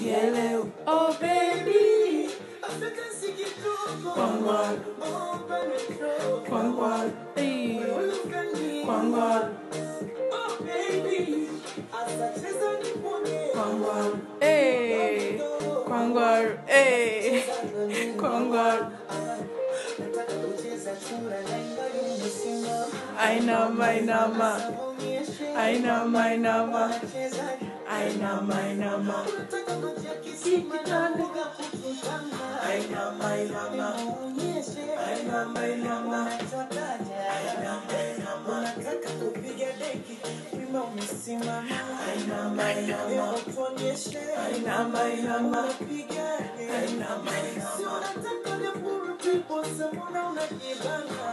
Yellow. Oh baby. Kwangwa. Kwangwa. Hey. Kwangwa. Kwangwa. Hey. Kwangwa. Hey. Kwangwa. Ainama, ainama. Ainama, ainama. Ainama, ainama. Ainama, ainama. Ainama, ainama. Unataka kupiga deki, wima umesimama. Ainama, ainama. Leo tuonyeshe, Ainama, ainama. unapigane. Ainama, Si unataka vya buru people, sa mbona